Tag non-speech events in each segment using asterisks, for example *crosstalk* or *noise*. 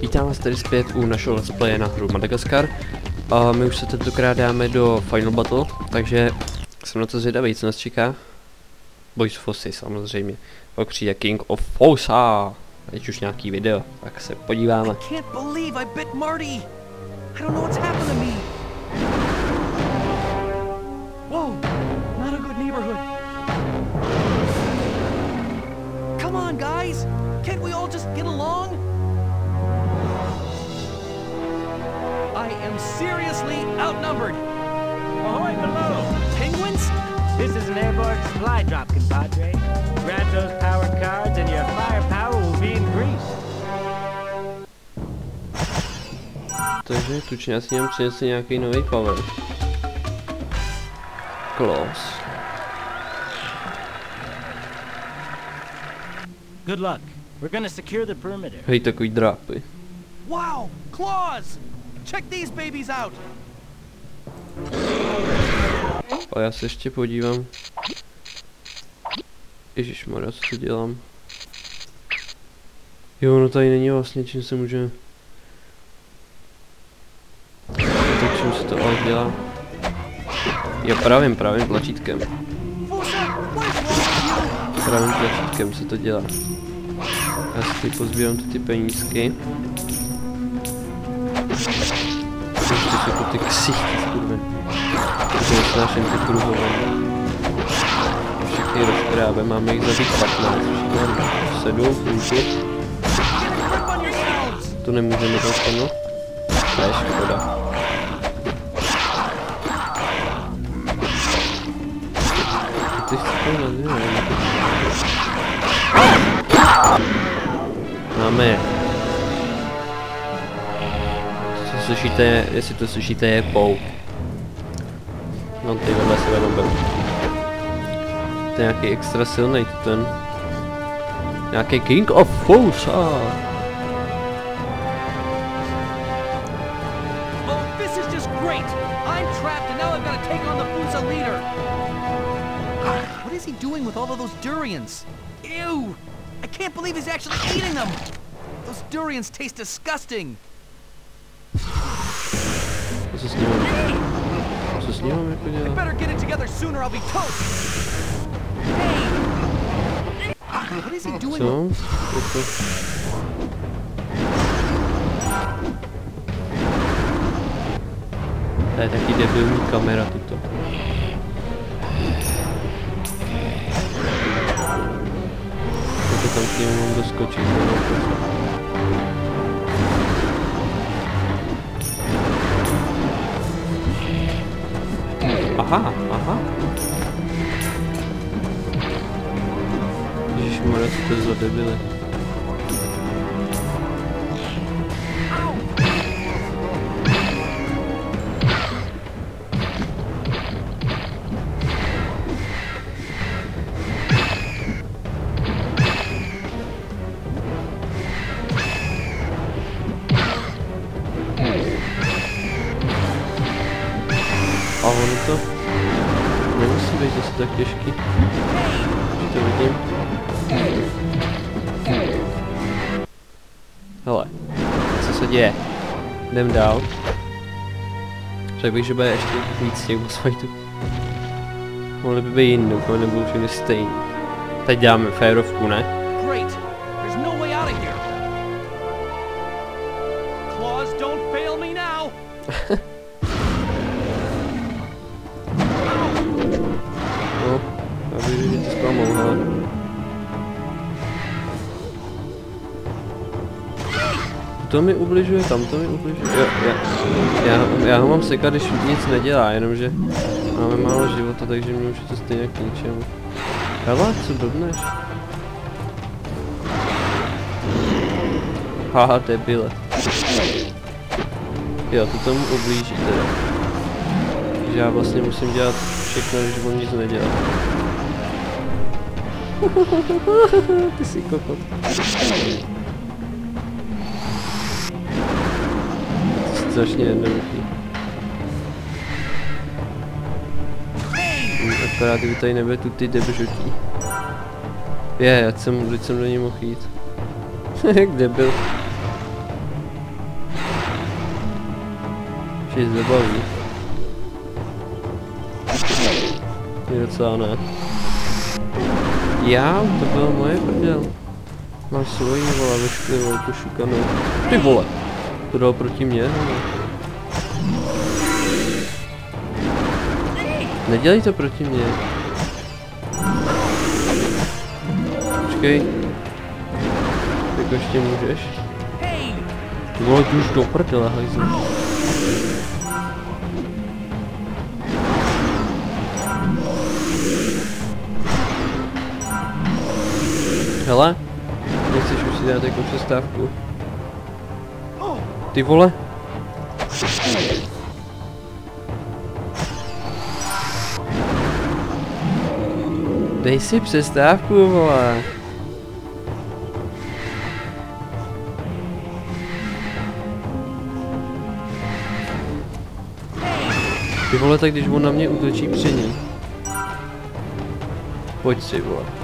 Vítám vás tady zpět u našeho let's playe na hru Madagaskar. A my už se tentokrát dáme do Final Battle, takže jsem na to zvědavý, co nás čeká. Boys Fossy samozřejmě. Pak přijde King of Fossa. Teď už nějaký video, tak se podíváme. can't believe I bit Marty. I don't know what's happened to me. Airborne supply drop, compadre. Grab those powered cards and your firepower will be increased. Takže tučňáci nám přinesli nějaký nový power. Close. Good luck. We're gonna secure the perimeter. Hej, takový drápy. Wow, claws! Check these babies out. A já se ještě podívám. Ježišmarja, co tu dělám? Jo, no tady není vlastně čím se může... Tak čím se to ale dělá? Jo, pravým, pravým tlačítkem. Pravým tlačítkem se to dělá. Já si tady pozbírám ty, penízky. Ještě jako ty ksichty, kurve. Protože nesnáším ty kruhové. Všechny rozkrábe, máme jich zabít 15, všechno 7, půlku. Get a grip on yourselves. To nemůžeme dostanou. To je škoda. Ty chci to. Máme je. Co slyšíte, je- jestli to slyšíte, je pouk. No ty vedle sebe mobil. To je nějaký extra silný ten. Nějaký King of Fosa. Oh, this is just great. I'm trapped and now I've got to take on the Fusa leader. What is he doing with all of those durians? Ew! I can't believe he's actually eating them. Those durians taste disgusting. *sighs* Co se s ním Co s ním mám jako I dělat? better get it together sooner. I'll be toast. Co? To je taky debilní kamera tuto. Jako tam k němu mám doskočit. Aha, aha. Ježišmarja, co to je za debily. A ono to nemusí být zase tak to. Hele, co se děje? Jdem dál. Řekl bych, že bude ještě víc těch boss fightů. Mohli by být jiný, doufám, nebudou všechny stejný. Teď děláme férovku, ne? No. *laughs* No, já bych, že tě zklamal, hele. To mi ubližuje, tam to mi ubližuje. Jo, já, já, já ho mám sekat, když nic nedělá, jenomže máme málo života, takže mě už je to stejně k ničemu. Hele, co blbneš? Haha, debile. Jo, to tomu ublíží teda. Takže já vlastně musím dělat všechno, když on nic nedělá. *laughs* Ty jsi kokot. Strašně jednoduchý. Hm, Akorát kdyby tady nebyly tu ty debřutí. Je, já jsem, teď jsem do ní mohl jít. *laughs* Jak debil. tě zabaví. Je docela ne. Já? To bylo moje prdel. Máš svoji vole, veškerý velkou šukanou. Ty vole! To dal proti nebo? Nedělej to proti mně. Počkej. Jako ještě můžeš? Vole, ty už do prdele, hajzl. Hele, nechceš už si dát jako přestávku? Ty vole? Dej si přestávku, vole. Ty vole, tak když on na mě útočí při ní. Pojď si, vole.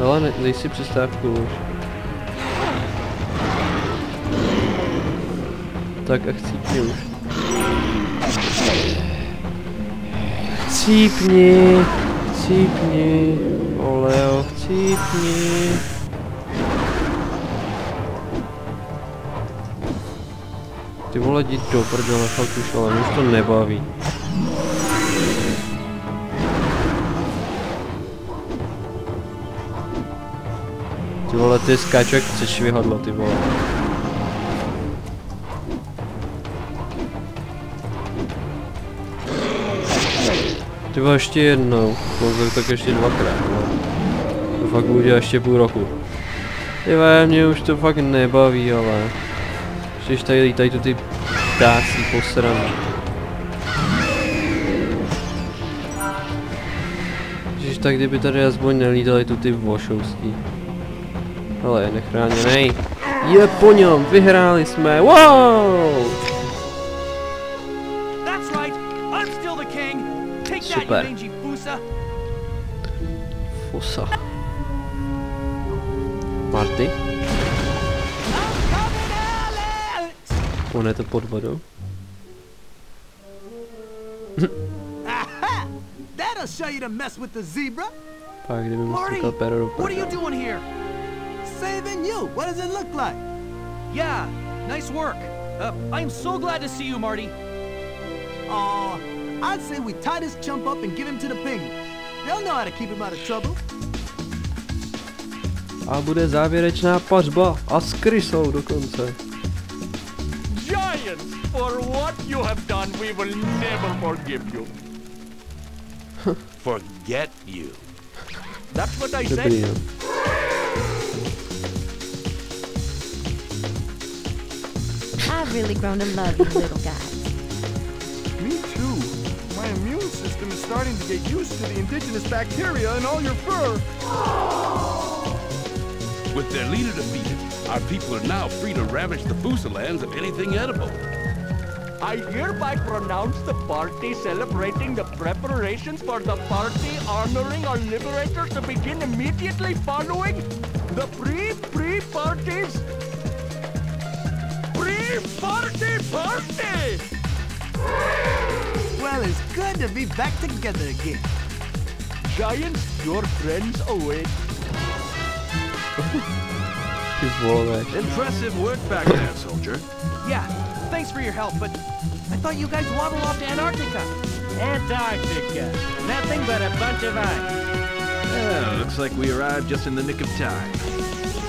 Ale ne, dej si přestávku už. Tak a chcípni už. Chcípni, chcípni, oleo, chcípni. Ty vole, jdi do prdele, fakt už, ale mě už to nebaví. Ty vole, ty skáču jak chceš vyhodlo, ty vole. Ty vole, ještě jednou, no, tak ještě dvakrát, vole. To fakt udělá ještě půl roku. Ty vole, mě už to fakt nebaví, ale. Ještě tady lítají tu ty ptáci posraný. Ježiš, tak kdyby tady aspoň nelítali tu ty vošoustí. Ale je nechráněný. Je po něm, vyhráli jsme, wow! Super. Fusa! Marty? On je to pod vodou? That'll show you to mess with the zebra. Pak kdyby mu Marty! stukal péro do prdele. Doing here? Saving you. What does it look like? Yeah, nice work. Uh, I'm so glad to see you, Marty. Aw, I'd say we tie this chump up and give him to the penguins. They'll know how to keep him out of trouble. A bude závěrečná pařba a s krysou dokonce. Giants, for what you have done, we will never forgive you. Forget you. That's what I Dobrý, said. Really grown to love you little guys. Me too. My immune system is starting to get used to the indigenous bacteria in all your fur. With their leader defeated, our people are now free to ravage the Fusa lands of anything edible. I hereby pronounce the party celebrating the preparations for the party honoring our liberators to begin immediately following the pre-pre-parties. Pre-party party! Well, it's good to be back together again. Giants, your friends await. Ty vole. Impressive work back there, soldier. Yeah, thanks for your help, but I thought you guys waddled off to Antarctica. Antarctica. Nothing but a bunch of ice. Yeah, looks like we arrived just in the nick of time.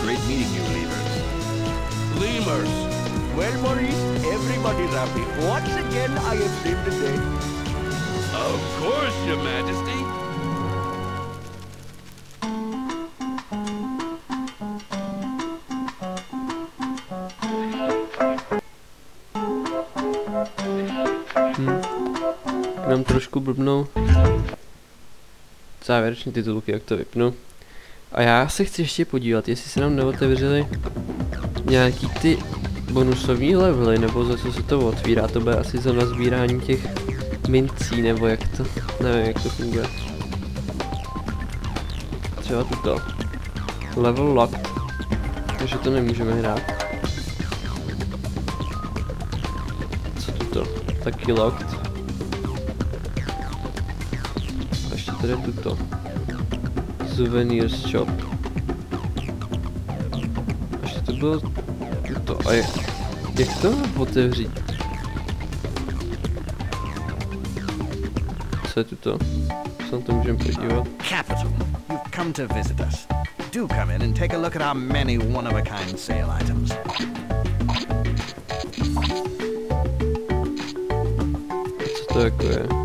Great meeting you, Leavers. Lemurs. Well, Maurice, everybody's happy. Once again, I have saved the day. Of course, your majesty. Nám trošku blbnou. Závěrečný titulky, jak to vypnu. A já se chci ještě podívat, jestli se nám neotevřely nějaký ty bonusové levely, nebo za co se to otvírá, to bude asi za nazbírání těch mincí, nebo jak to, nevím jak to funguje. třeba tuto. Level locked. Takže to nemůžeme hrát. Co tuto? Taky locked. A ještě tady tuto. Souvenirs shop. Ještě to bylo tuto. A je, jak to mám otevřít? Co je tuto? Co na to můžeme podívat? Capital. You've come to visit us. Do come in and take a look at our many one-of-a-kind sale items. Co to jako je?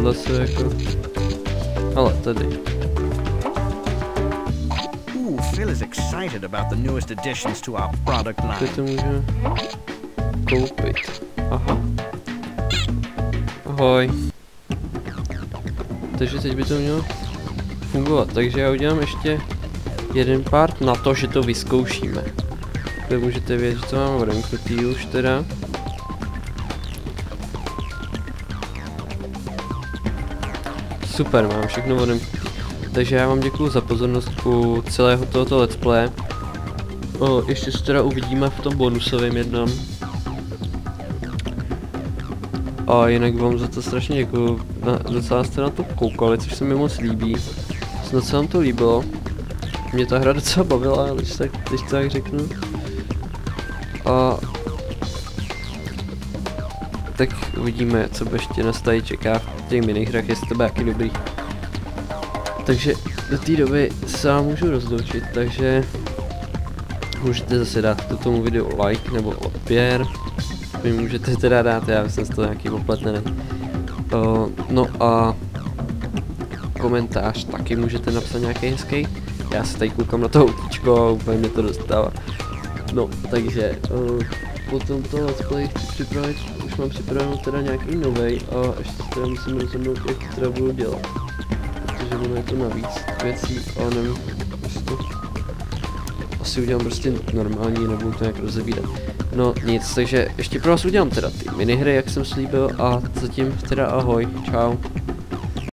Tohle se jako... Ale tady. Ooh, Phil is excited about the newest additions to our product line. to můžeme koupit? Aha. Ahoj. Takže teď by to mělo fungovat. Takže já udělám ještě jeden part na to, že to vyzkoušíme. Kde můžete vědět, že to mám odemknutý už teda. Super, mám všechno odemknutý. Takže já vám děkuji za pozornost u celého tohoto let's play. O, ještě se teda uvidíme v tom bonusovém jednom. A jinak vám za to strašně děkuju. Na, docela jste na to koukali, což se mi moc líbí. Snad se vám to líbilo. Mě ta hra docela bavila, když tak, když tak řeknu. Tak uvidíme, co ještě nás tady čeká v těch minihrách, jestli to bude jaký dobrý. Takže do té doby se vám můžu rozloučit, takže můžete zase dát tomu videu like nebo odběr. Vy můžete teda dát, já jsem z toho nějaký opletnený. Uh, no a komentář taky můžete napsat nějaký hezký. Já se tady koukám na to autíčko a úplně mě to dostává. No, takže uh, po tomto let's play připravit, mám připravenou teda nějaký novej a ještě se musím rozhodnout, jak teda budu dělat. Protože ono je to navíc věcí, ale nevím, to asi udělám prostě normální, nebudu to nějak rozebírat. No nic, takže ještě pro vás udělám teda ty minihry, jak jsem slíbil a zatím teda ahoj, čau.